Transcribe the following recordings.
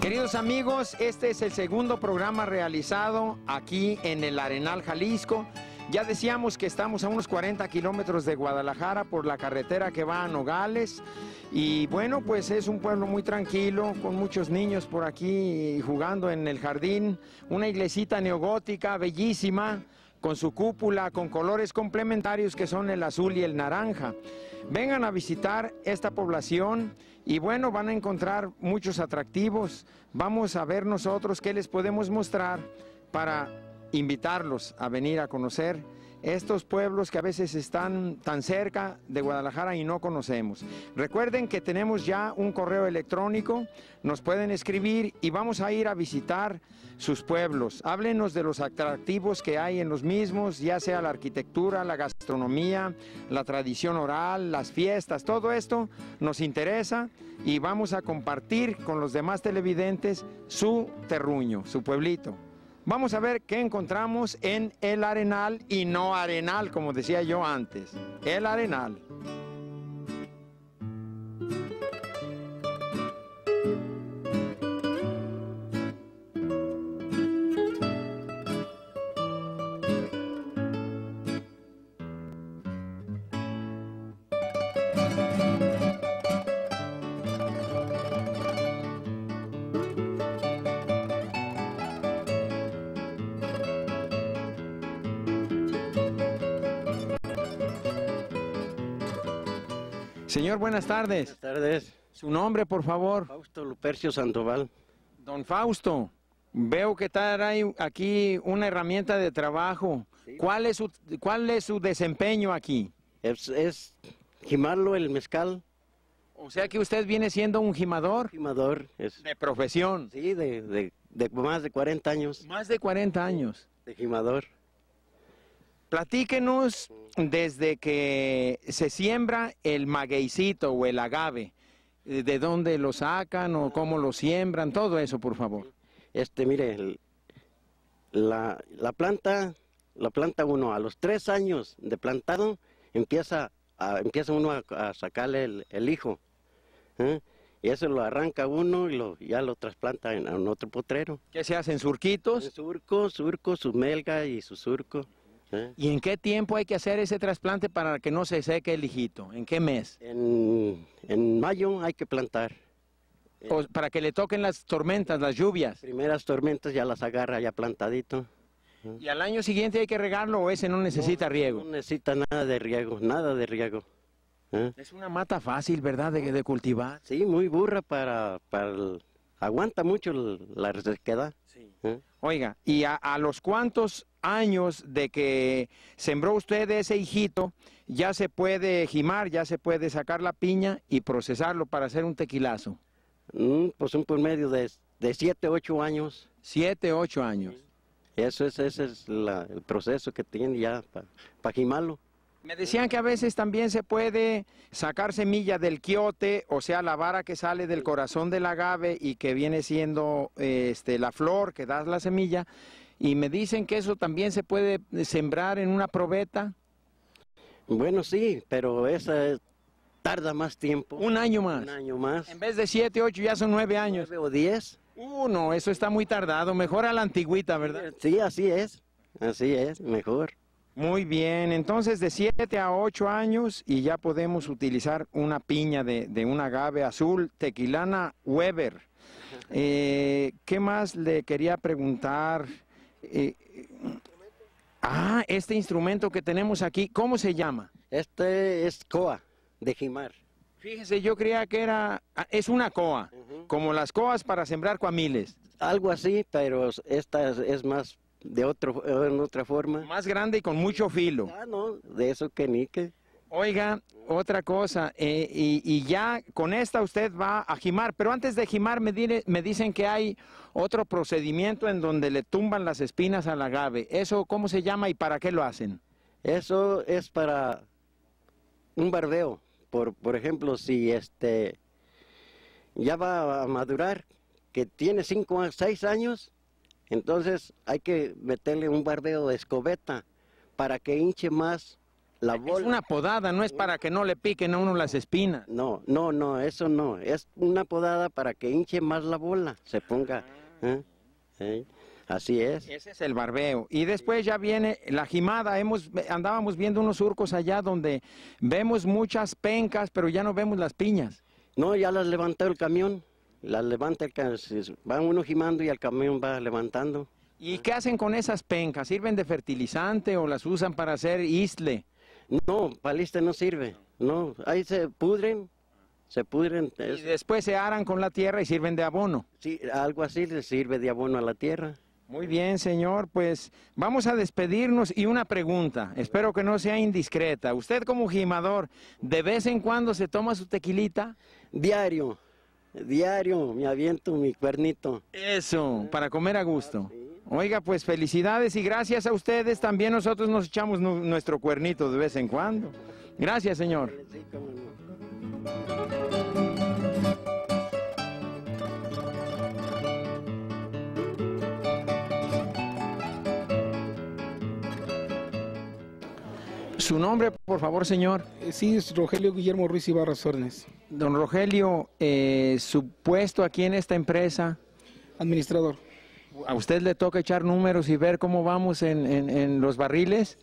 Queridos amigos, este es el segundo programa realizado aquí en el Arenal Jalisco. Ya decíamos que estamos a unos 40 kilómetros de Guadalajara por la carretera que va a Nogales. Y bueno, pues es un pueblo muy tranquilo, con muchos niños por aquí jugando en el jardín. Una iglesita neogótica, bellísima, con su cúpula, con colores complementarios que son el azul y el naranja. Vengan a visitar esta población y bueno, van a encontrar muchos atractivos. Vamos a ver nosotros qué les podemos mostrar para invitarlos a venir a conocer estos pueblos que a veces están tan cerca de Guadalajara y no conocemos. Recuerden que tenemos ya un correo electrónico, nos pueden escribir y vamos a ir a visitar sus pueblos. Háblenos de los atractivos que hay en los mismos, ya sea la arquitectura, la gastronomía, la tradición oral, las fiestas, todo esto nos interesa y vamos a compartir con los demás televidentes su terruño, su pueblito. Vamos a ver qué encontramos en el arenal y no arenal, como decía yo antes. El arenal. Señor, buenas tardes. Buenas tardes. Su nombre, por favor. Fausto Lupercio Sandoval. Don Fausto, veo que trae aquí una herramienta de trabajo. Sí. ¿Cuál, es su, ¿Cuál es su desempeño aquí? Es, es gimarlo el mezcal, O sea que usted viene siendo un gimador gimador. Es, de profesión. sí, de, de, de más de 40 años Más de 40 años. de gimador. Platíquenos desde que se siembra el magueycito o el agave. eh, ¿De dónde lo sacan o cómo lo siembran? Todo eso, por favor. Este, mire, el- la, la planta, la planta uno a los tres años de plantado empieza, a, empieza uno a, a sacarle el, el hijo. ¿eh? Y eso lo arranca uno y lo, ya lo trasplanta en, en otro potrero. ¿Qué se hacen? ¿Surquitos? Surco, surco, su melga y su surco. ¿Eh? ¿Y en qué tiempo hay que hacer ese trasplante para que no se seque el hijito? ¿En qué mes? En, en mayo hay que plantar. O para que le toquen las tormentas, las lluvias. Primeras tormentas ya las agarra ya plantadito. ¿Y al año siguiente hay que regarlo o ese no necesita riego? No necesita nada de riego, nada de riego. ¿eh? Es una mata fácil, ¿verdad? De, de cultivar. Sí, muy burra para, para el- aguanta mucho el- la resequedad. ¿eh? Oiga, ¿y a, a los cuántos años de que sembró usted ese hijito, ya se puede jimar, ya se puede sacar la piña y procesarlo para hacer un tequilazo? Mm, pues un promedio de, de 7, 8 años. Siete, ocho años. Eso es, ese es la- el proceso que tiene ya para jimarlo. Me decían que a veces también se puede sacar semilla del quiote, o sea, la vara que sale del corazón del agave y que viene siendo este, la flor que da la semilla. Y me dicen que eso también se puede sembrar en una probeta Bueno, sí, pero esa es- tarda más tiempo. un año más. Un año más. En vez de siete, ocho, ya son nueve años. Nueve o diez. Uh, no, eso está muy tardado. Mejor a la antigüita, ¿verdad? Sí, así es. Así es, mejor. Muy bien, entonces de 7 a 8 años y ya podemos utilizar una piña de, de un agave azul, tequilana Weber. Eh, ¿Qué más le quería preguntar? Eh, ah, este instrumento que tenemos aquí, ¿cómo se llama? Este es coa de jimar. Fíjese, yo creía que era, ah, es una coa, como las coas para sembrar cuamiles. Algo así, pero esta es, es más de otro, en otra forma. Más grande y con mucho filo. Ah, no, de eso que ni que. Oiga, otra cosa, eh, y, y ya con esta usted va a jimar, pero antes de jimar me, dicen que hay otro procedimiento en donde le tumban las espinas al agave. ¿Eso cómo se llama y para qué lo hacen? Eso es para un barbeo. Por, por ejemplo, si este ya va a madurar, que tiene cinco a seis años, entonces hay que meterle un barbeo de escobeta para que hinche más la Es bola. una podada, no es para que no le piquen a uno las espinas. No, no, no, eso no. Es una podada para que hinche más la bola, se ponga. ¿eh? ¿Eh? Así es. Ese es el barbeo. Y después ya viene la jimada. Hemos, andábamos viendo unos surcos allá donde vemos muchas pencas, pero ya no vemos las piñas. No, ya las levantó el camión. Las levanta el camión. Va uno gimando y el camión va levantando. ¿Y qué hacen con esas pencas? ¿Sirven de fertilizante o las usan para hacer isle? No, palista no sirve. No, ahí se pudren, se pudren. Y es- después se aran con la tierra y sirven de abono. sí, algo así le sirve de abono a la tierra. Muy bien, señor. Pues vamos a despedirnos y una pregunta. Espero que no sea indiscreta. Usted como gimador, ¿de vez en cuando se toma su tequilita? Diario, diario, me aviento mi cuernito. Eso, para comer a gusto. Oiga, pues felicidades y gracias a ustedes. También nosotros nos echamos nu- nuestro cuernito de vez en cuando. Gracias, señor. Su nombre, por favor, señor. Eh, Sí, es Rogelio Guillermo Ruiz Ibarra Órdenes, Don Rogelio, eh, su puesto aquí en esta empresa, administrador. A usted le toca echar números y ver cómo vamos en, en- en los barriles.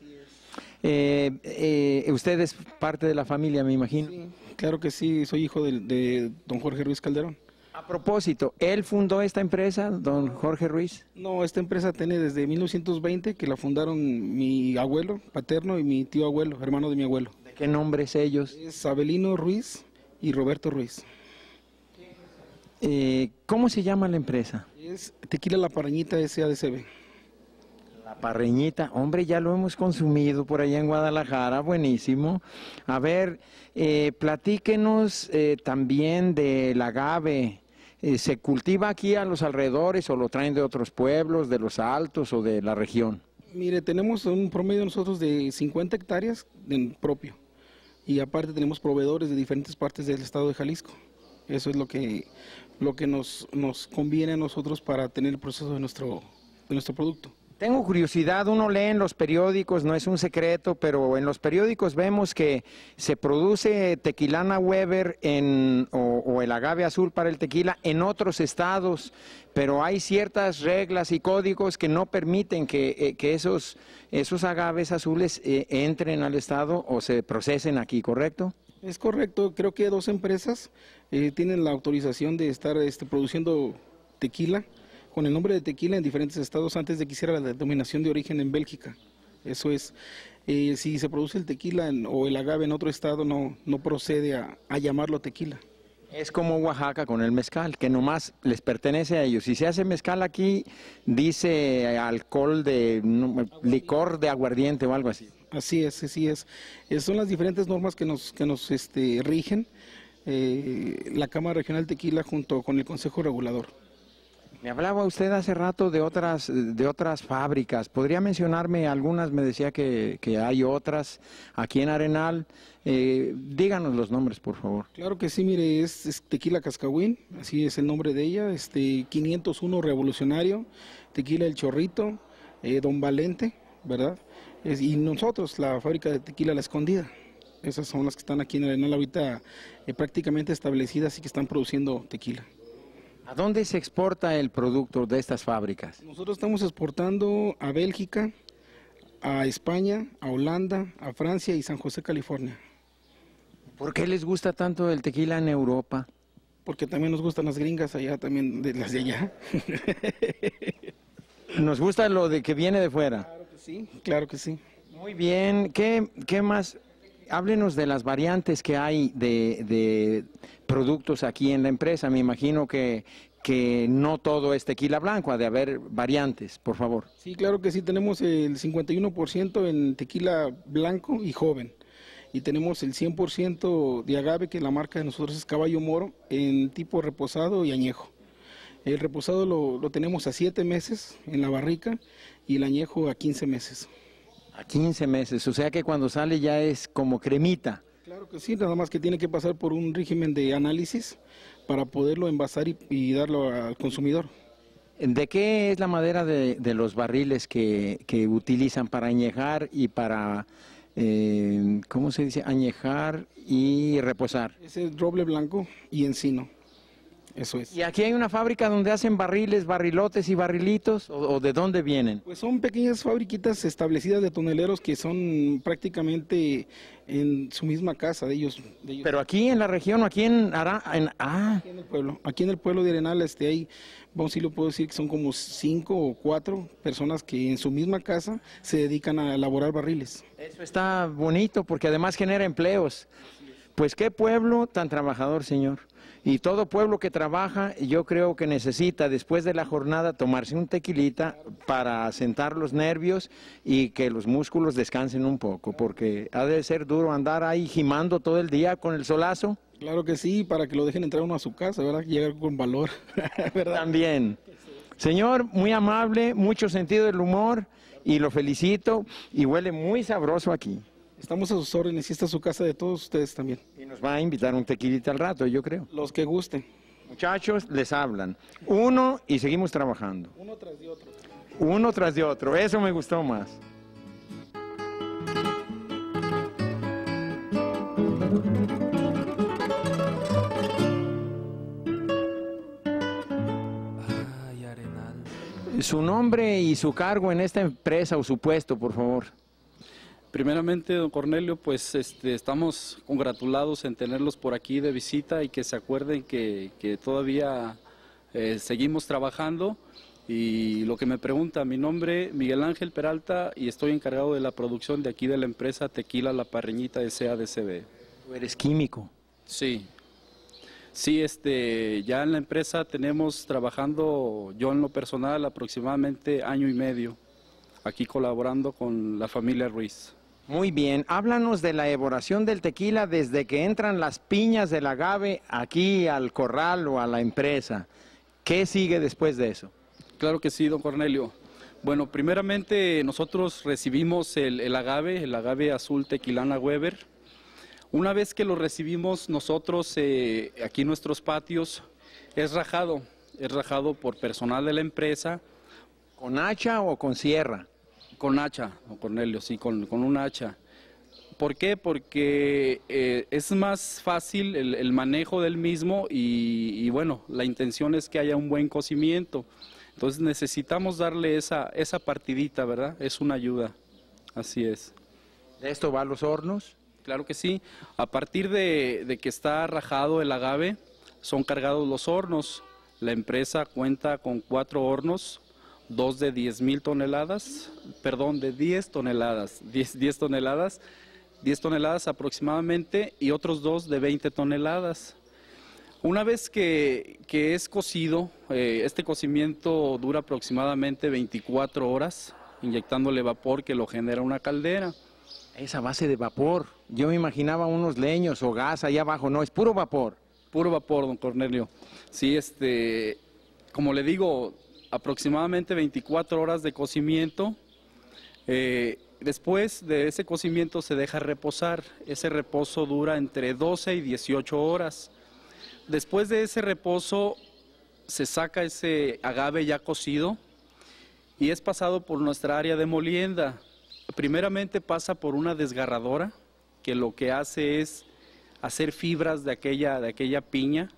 Eh, eh, usted es parte de la familia, me imagino. Sí, claro que sí, soy hijo de, de don Jorge Ruiz Calderón. A propósito, ¿él fundó esta empresa, don Jorge Ruiz? No, esta empresa tiene desde 1920 que la fundaron mi abuelo paterno y mi tío abuelo, hermano de mi abuelo. ¿De qué nombres ellos? Es Abelino Ruiz y Roberto Ruiz. Eh, ¿Cómo se llama la empresa? Es Tequila La Parañita SADCB. La parreñita, hombre, ya lo hemos consumido por allá en Guadalajara, buenísimo. A ver, eh, platíquenos eh, también del agave. Eh, ¿Se cultiva aquí a los alrededores o lo traen de otros pueblos, de los altos o de la región? Mire, tenemos un promedio nosotros de 50 hectáreas en propio. Y aparte tenemos proveedores de diferentes partes del estado de Jalisco. Eso es lo que, lo que nos, nos conviene a nosotros para tener el proceso de nuestro, de nuestro producto. Tengo curiosidad, uno lee en los periódicos, no es un secreto, pero en los periódicos vemos que se produce tequilana Weber en, o, el agave azul para el tequila en otros estados, pero hay ciertas reglas y códigos que no permiten que, eh, que esos, esos agaves azules eh, entren al estado o se procesen aquí, ¿correcto? Es correcto, creo que dos empresas eh, tienen la autorización de estar este, produciendo tequila con el nombre de tequila en diferentes estados antes de que hiciera la denominación de origen en Bélgica. Eso es, eh, si se produce el tequila en- o el agave en otro estado no, no procede a, llamarlo tequila. Es como Oaxaca con el mezcal, que nomás les pertenece a ellos. Si se hace mezcal aquí, dice alcohol de licor de aguardiente o algo así. Así es, así es. Eh, son las diferentes normas que nos, que nos este, rigen eh, la Cámara Regional Tequila junto con el Consejo Regulador. Me hablaba usted hace rato de otras, de otras fábricas. ¿Podría mencionarme algunas? Me decía que, que hay otras aquí en Arenal. Eh, díganos los nombres, por favor. Claro que sí, mire, es, es Tequila Cascahuín, así es el nombre de ella, este 501 Revolucionario, Tequila El Chorrito, eh, Don Valente, ¿verdad? Es- y nosotros, la fábrica de Tequila La Escondida. Esas son las que están aquí en Arenal ahorita eh, prácticamente establecidas y que están produciendo tequila. ¿A dónde se exporta el producto de estas fábricas? Nosotros estamos exportando a Bélgica, a España, a Holanda, a Francia y San José, California. ¿Por qué les gusta tanto el tequila en Europa? Porque también nos gustan las gringas allá, también de las de allá. Nos gusta lo de que viene de fuera. Claro que sí, claro que sí. Muy bien, ¿qué, qué más? Háblenos de las variantes que hay de, de productos aquí en la empresa. Me imagino que, que no todo es tequila blanco, ha de haber variantes, por favor. Sí, claro que sí, tenemos el 51% en tequila blanco y joven. Y tenemos el 100% de agave, que la marca de nosotros es Caballo Moro, en tipo reposado y añejo. El reposado lo, lo tenemos a 7 meses en la barrica y el añejo a 15 meses. A 15 meses, o sea que cuando sale ya es como cremita. Claro que sí, nada más que tiene que pasar por un régimen de análisis para poderlo envasar y, y darlo al consumidor. ¿De qué es la madera de, de los barriles que, que utilizan para añejar y para eh, ¿cómo se dice? Añejar y reposar. Es el roble blanco y encino. Eso es. ¿Y aquí hay una fábrica donde hacen barriles, barrilotes y barrilitos? ¿O, o de dónde vienen? Pues son pequeñas fabriquitas establecidas de toneleros que son prácticamente en su misma casa de ellos. de ellos. Pero aquí en la región, aquí en Ara, en, ah, Aquí en el pueblo, aquí en el pueblo de Arenal, este, hay, vamos si lo puedo decir que son como cinco o cuatro personas que en su misma casa se dedican a elaborar barriles. eso está bonito porque además genera empleos. Pues qué pueblo tan trabajador, señor. Y todo pueblo que trabaja, yo creo que necesita después de la jornada tomarse un tequilita para asentar los nervios y que los músculos descansen un poco, porque ha de ser duro andar ahí gimando todo el día con el solazo. Claro que sí, para que lo dejen entrar uno a su casa, ¿verdad? Llegar con valor, ¿verdad? También. Señor, muy amable, mucho sentido del humor y lo felicito y huele muy sabroso aquí. Estamos a sus órdenes y esta es su casa de todos ustedes también. Y nos va a invitar un tequilita al rato, yo creo. Los que gusten. Muchachos, les hablan. Uno y seguimos trabajando. Uno tras de otro. Uno tras de otro. Eso me gustó más. Ay, Arenal. Su nombre y su cargo en esta empresa o su puesto, por favor. Primeramente, don Cornelio, pues este, estamos congratulados en tenerlos por aquí de visita y que se acuerden que, que todavía eh, seguimos trabajando. Y lo que me pregunta, mi nombre Miguel Ángel Peralta y estoy encargado de la producción de aquí de la empresa Tequila La Parreñita de CADCB. Tú eres químico. Sí. Sí, este, ya en la empresa tenemos trabajando, yo en lo personal, aproximadamente año y medio, aquí colaborando con la familia Ruiz. Muy bien, háblanos de la elaboración del tequila desde que entran las piñas del agave aquí al corral o a la empresa. ¿Qué sigue después de eso? Claro que sí, don Cornelio. Bueno, primeramente nosotros recibimos el, el agave, el agave azul tequilana Weber. Una vez que lo recibimos nosotros eh, aquí en nuestros patios, es rajado, es rajado por personal de la empresa ¿Con hacha o con sierra? Con hacha, Cornelio, sí, con, con un hacha. ¿Por qué? Porque eh, es más fácil el, el manejo del mismo y, y, bueno, la intención es que haya un buen cocimiento. Entonces necesitamos darle esa, esa partidita, ¿verdad? Es una ayuda, así es. ¿De esto va a los hornos? Claro que sí. A partir de, de que está rajado el agave, son cargados los hornos. La empresa cuenta con cuatro hornos, dos de 10 mil toneladas, perdón, de 10 toneladas, 10, 10 toneladas, 10 toneladas aproximadamente y otros dos de 20 toneladas. Una vez que, que es cocido, eh, este cocimiento dura aproximadamente 24 horas, inyectándole vapor que lo genera una caldera. Esa base de vapor. Yo me imaginaba unos leños o gas allá abajo. No, es puro vapor. Puro vapor, don Cornelio. Sí, este, como le digo, aproximadamente 24 horas de cocimiento. Eh, después de ese cocimiento se deja reposar. Ese reposo dura entre 12 y 18 horas. Después de ese reposo se saca ese agave ya cocido y es pasado por nuestra área de molienda. Primeramente pasa por una desgarradora que lo que hace es hacer fibras de aquella, de aquella piña.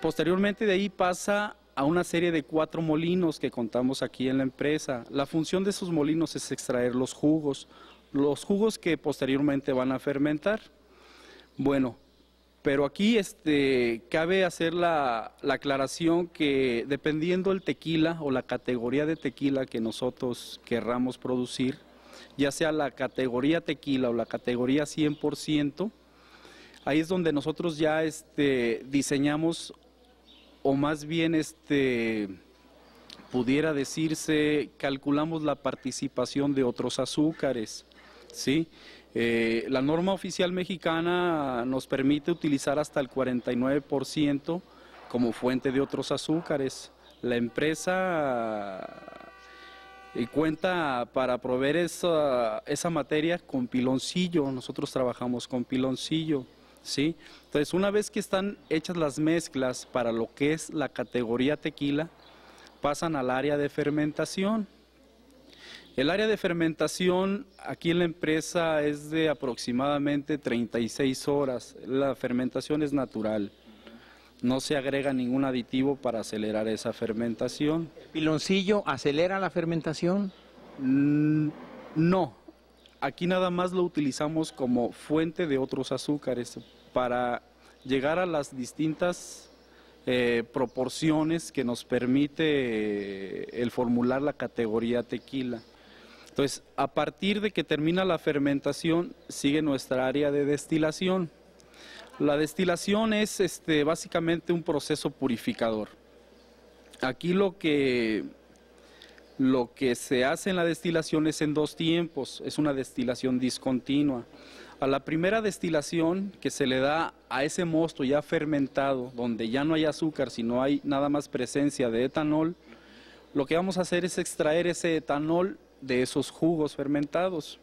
Posteriormente de ahí pasa a una serie de cuatro molinos que contamos aquí en la empresa. La función de esos molinos es extraer los jugos, los jugos que posteriormente van a fermentar. Bueno, pero aquí este, cabe hacer la, la aclaración que dependiendo el tequila o la categoría de tequila que nosotros querramos producir, ya sea la categoría tequila o la categoría 100%, ahí es donde nosotros ya este, diseñamos o más bien este pudiera decirse calculamos la participación de otros azúcares, ¿sí? Eh, la norma oficial mexicana nos permite utilizar hasta el 49% como fuente de otros azúcares. La empresa eh, cuenta para proveer esa, esa materia con piloncillo, nosotros trabajamos con piloncillo. ¿sí? Entonces, una vez que están hechas las mezclas para lo que es la categoría tequila, pasan al área de fermentación. El área de fermentación aquí en la empresa es de aproximadamente 36 horas. La fermentación es natural. No se agrega ningún aditivo para acelerar esa fermentación. ¿El piloncillo acelera la fermentación? Mm, no, aquí nada más lo utilizamos como fuente de otros azúcares para llegar a las distintas eh, proporciones que nos permite eh, el formular la categoría tequila. Entonces, a partir de que termina la fermentación, sigue nuestra área de destilación. La destilación es este, básicamente un proceso purificador. Aquí lo que, lo que se hace en la destilación es en dos tiempos, es una destilación discontinua. A la primera destilación que se le da a ese mosto ya fermentado, donde ya no hay azúcar, sino hay nada más presencia de etanol, lo que vamos a hacer es extraer ese etanol de esos jugos fermentados.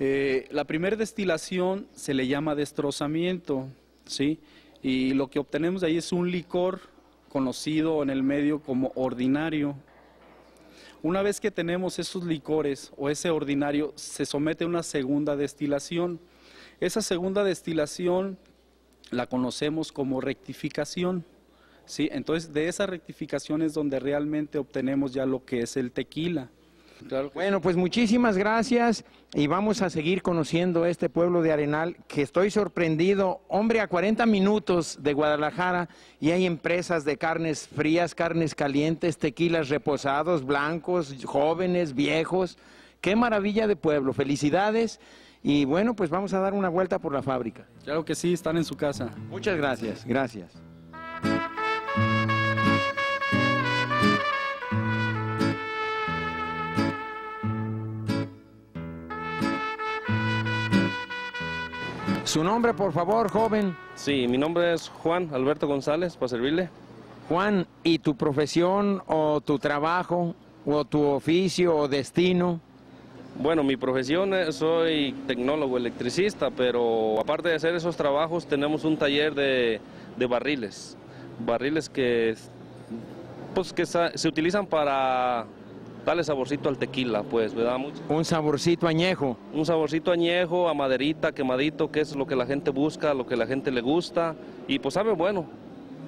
Eh, la primera destilación se le llama destrozamiento, ¿sí? Y lo que obtenemos de ahí es un licor conocido en el medio como ordinario. Una vez que tenemos esos licores o ese ordinario, se somete a una segunda destilación. Esa segunda destilación la conocemos como rectificación. ¿sí? Entonces, de esa rectificación es donde realmente obtenemos ya lo que es el tequila. Bueno, pues muchísimas gracias y vamos a seguir conociendo este pueblo de Arenal que estoy sorprendido. Hombre, a 40 minutos de Guadalajara y hay empresas de carnes frías, carnes calientes, tequilas reposados, blancos, jóvenes, viejos. Qué maravilla de pueblo. Felicidades. Y bueno, pues vamos a dar una vuelta por la fábrica. Claro que sí, están en su casa. Muchas gracias, gracias. Su nombre, por favor, joven. Sí, mi nombre es Juan Alberto González, para servirle. Juan, ¿y tu profesión o tu trabajo o tu oficio o destino? Bueno, mi profesión es, soy tecnólogo electricista, pero aparte de hacer esos trabajos tenemos un taller de, de barriles. Barriles que, pues, que se utilizan para darle saborcito al tequila, pues, ¿verdad? Mucho. Un saborcito añejo. Un saborcito añejo, a maderita, quemadito, que es lo que la gente busca, lo que la gente le gusta, y pues sabe bueno.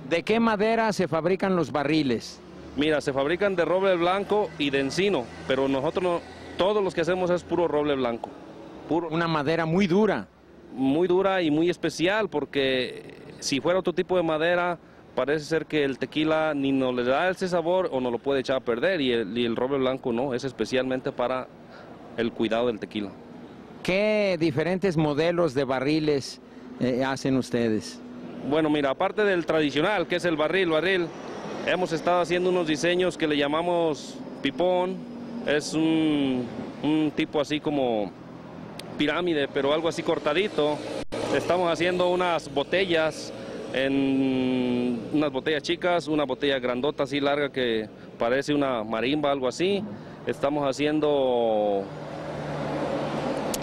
¿De qué madera se fabrican los barriles? Mira, se fabrican de roble blanco y de encino, pero nosotros no, todos los que hacemos es puro roble blanco. Puro. Una madera muy dura. Muy dura y muy especial, porque si fuera otro tipo de madera, parece ser que el tequila ni nos le da ese sabor o no lo puede echar a perder y el, y el roble blanco no, es especialmente para el cuidado del tequila. ¿Qué diferentes modelos de barriles eh, hacen ustedes? Bueno, mira, aparte del tradicional, que es el barril, barril, hemos estado haciendo unos diseños que le llamamos pipón, es un, un tipo así como pirámide, pero algo así cortadito. Estamos haciendo unas botellas en unas botellas chicas, una botella grandota así larga que parece una marimba, algo así. Estamos haciendo...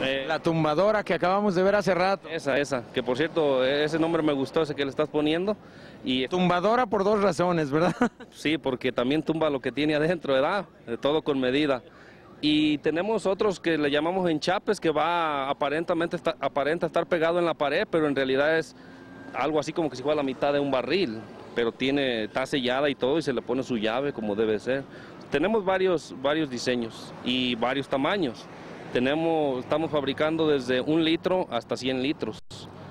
Eh, la tumbadora que acabamos de ver hace rato. Esa, esa, que por cierto, ese nombre me gustó, ese que le estás poniendo. Y, tumbadora por dos razones, ¿verdad? Sí, porque también tumba lo que tiene adentro, ¿verdad? De todo con medida. Y tenemos otros que le llamamos enchapes, que va aparentemente aparenta estar pegado en la pared, pero en realidad es algo así como que si fuera la mitad de un barril, pero tiene, está sellada y todo y se le pone su llave como debe ser. Tenemos varios, varios diseños y varios tamaños. Tenemos, estamos fabricando desde un litro hasta 100 litros.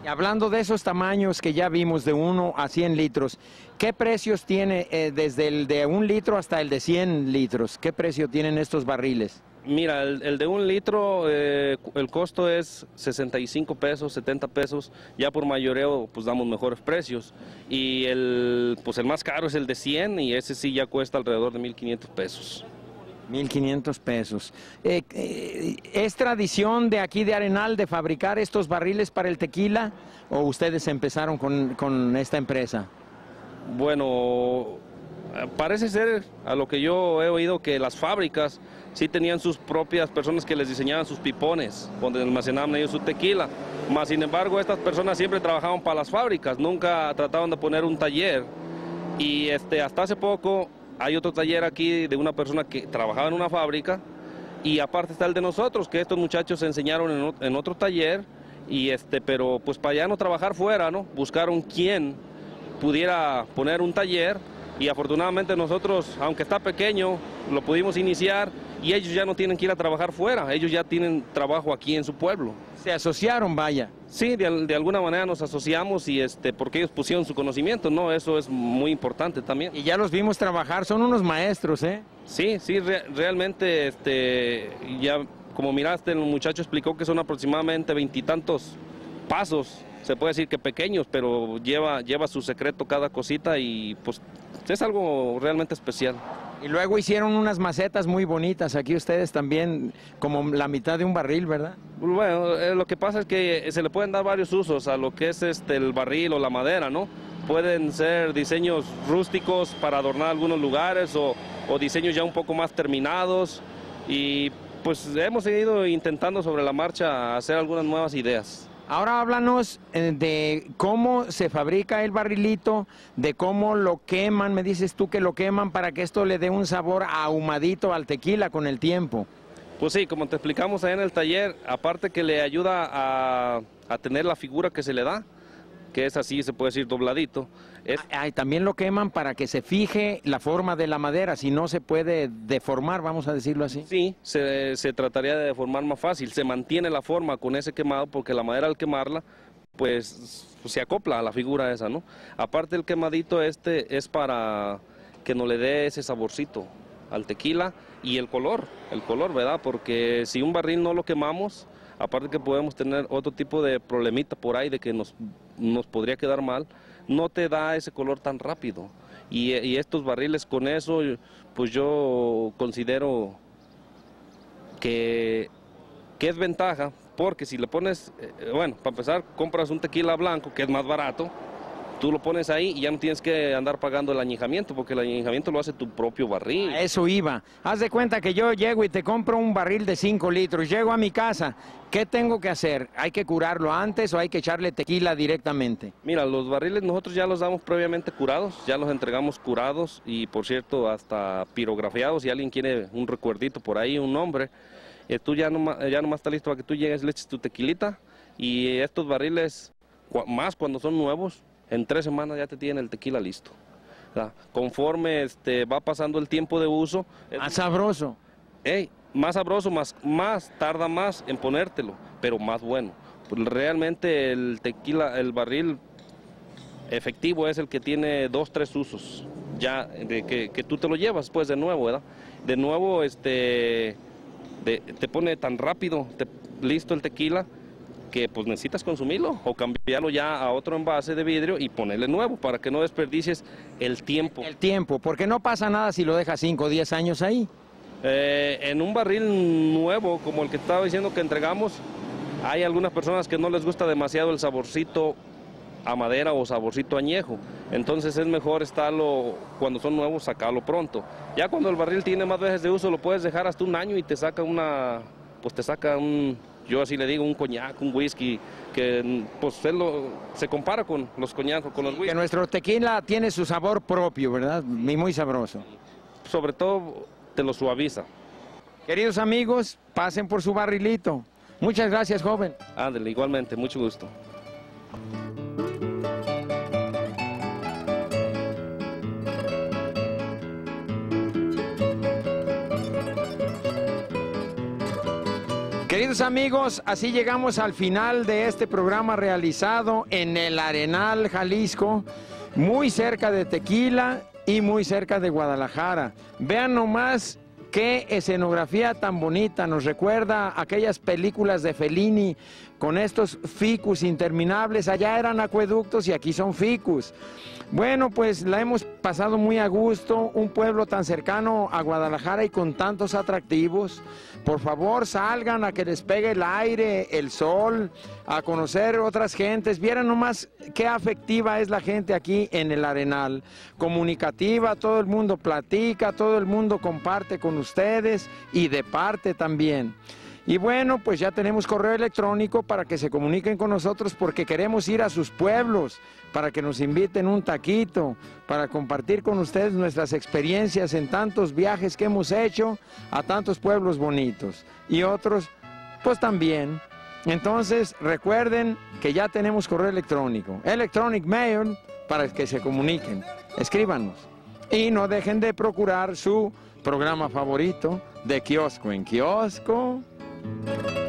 Hablando de esos tamaños que ya vimos de 1 a 100 litros, ¿qué precios tiene eh, desde el de un litro hasta el de 100 litros? ¿Qué precio tienen estos barriles? Mira, el, de un litro, eh, el costo es 65 pesos, 70 pesos. Ya por mayoreo, pues damos mejores precios. Y el, pues el más caro es el de 100 y ese sí ya cuesta alrededor de 1.500 pesos. 1.500 pesos. Eh, eh, ¿Es tradición de aquí de Arenal de fabricar estos barriles para el tequila o ustedes empezaron con, con esta empresa? Bueno, parece ser a lo que yo he oído que las fábricas sí tenían sus propias personas que les diseñaban sus pipones, donde almacenaban ellos su tequila. Más sin embargo, estas personas siempre trabajaban para las fábricas, nunca trataban de poner un taller. Y este, hasta hace poco hay otro taller aquí de una persona que trabajaba en una fábrica y aparte está el de nosotros, que estos muchachos se enseñaron en, ot- en otro taller, y este, pero pues para ya no trabajar fuera, ¿no? Buscaron quien pudiera poner un taller y afortunadamente nosotros, aunque está pequeño, lo pudimos iniciar y ellos ya no tienen que ir a trabajar fuera, ellos ya tienen trabajo aquí en su pueblo. Se asociaron, vaya. Sí, de, al- de alguna manera nos asociamos y este, porque ellos pusieron su conocimiento, ¿no? Eso es muy importante también. Y ya los vimos trabajar, son unos maestros, ¿eh? Sí, sí, re- realmente, este, ya como miraste, el muchacho explicó que son aproximadamente veintitantos pasos, se puede decir que pequeños, pero lleva, lleva su secreto cada cosita y pues es algo realmente especial. Y luego hicieron unas macetas muy bonitas aquí ustedes también, como la mitad de un barril, ¿verdad? Bueno, eh, lo que pasa es que se le pueden dar varios usos a lo que es este el barril o la madera, ¿no? Pueden ser diseños rústicos para adornar algunos lugares o, o diseños ya un poco más terminados y pues hemos ido intentando sobre la marcha hacer algunas nuevas ideas. Ahora háblanos eh, de cómo se fabrica el barrilito, de cómo lo queman, me dices tú que lo queman para que esto le dé un sabor ahumadito al tequila con el tiempo. Pues sí, como te explicamos ahí en el taller, aparte que le ayuda a, a tener la figura que se le da, que es así, se puede decir dobladito, es, Ah, y también lo queman para que se fije la forma de la madera, si no se puede deformar, vamos a decirlo así. Sí, se, se trataría de deformar más fácil. Se mantiene la forma con ese quemado porque la madera al quemarla, pues se acopla a la figura esa, ¿no? Aparte el quemadito este es para que no le dé ese saborcito al tequila y el color, el color, ¿verdad? Porque si un barril no lo quemamos, aparte que podemos tener otro tipo de problemita por ahí de que nos, nos podría quedar mal, no te da ese color tan rápido. Y, estos barriles con eso, pues yo considero que, que es ventaja, porque si le pones, eh, bueno, para empezar, compras un tequila blanco que es más barato, tú lo pones ahí y ya no tienes que andar pagando el añejamiento, porque el añejamiento lo hace tu propio barril. A eso iba. Haz de cuenta que yo llego y te compro un barril de 5 litros, llego a mi casa, ¿qué tengo que hacer? ¿Hay que curarlo antes o hay que echarle tequila directamente? Mira, los barriles nosotros ya los damos previamente curados, ya los entregamos curados y por cierto hasta pirografiados, si alguien quiere un recuerdito por ahí, un nombre, eh, tú ya nomás, ya nomás está listo para que tú llegues, le eches tu tequilita y estos barriles, más cuando son nuevos, en tres semanas ya te tienen el tequila listo. ¿verdad? Conforme este, va pasando el tiempo de uso, es- Más sabroso. Ey, más sabroso, más, más tarda más en ponértelo, pero más bueno. Pues realmente el tequila, el barril efectivo es el que tiene dos, tres usos, ya de que, que tú te lo llevas pues de nuevo, ¿verdad? De nuevo, este, de- te pone tan rápido, te- listo el tequila, que pues necesitas consumirlo o cambiarlo ya a otro envase de vidrio y ponerle nuevo para que no desperdicies el tiempo. El tiempo, porque no pasa nada si lo dejas 5 o 10 años ahí. Eh, en un barril nuevo, como el que estaba diciendo que entregamos, hay algunas personas que no les gusta demasiado el saborcito a madera o saborcito añejo. Entonces es mejor estarlo, cuando son nuevos, sacarlo pronto. Ya cuando el barril tiene más veces de uso, lo puedes dejar hasta un año y te saca una, pues te saca un, yo así le digo, un coñac, un whisky, que pues él lo- se compara con los coñacos, con los Que whisky. nuestro tequila tiene su sabor propio, ¿verdad? Y muy sabroso. Sobre todo te lo suaviza. Queridos amigos, pasen por su barrilito. Muchas gracias, joven. Ándale, igualmente, mucho gusto. Amigos, así llegamos al final de este programa realizado en el Arenal, Jalisco, muy cerca de Tequila y muy cerca de Guadalajara. Vean nomás qué escenografía tan bonita, nos recuerda aquellas películas de Fellini con estos ficus interminables, allá eran acueductos y aquí son ficus. Bueno, pues la hemos pasado muy a gusto, un pueblo tan cercano a Guadalajara y con tantos atractivos. Por favor, salgan a que les pegue el aire, el sol, a conocer otras gentes. Vieran nomás qué afectiva es la gente aquí en el Arenal. Comunicativa, todo el mundo platica, todo el mundo comparte con ustedes y de parte también. Y bueno, pues ya tenemos correo electrónico para que se comuniquen con nosotros porque queremos ir a sus pueblos, para que nos inviten un taquito, para compartir con ustedes nuestras experiencias en tantos viajes que hemos hecho a tantos pueblos bonitos. Y otros, pues también. Entonces, recuerden que ya tenemos correo electrónico, electronic mail, para que se comuniquen. Escríbanos. Y no dejen de procurar su programa favorito de kiosco en kiosco. Thank you.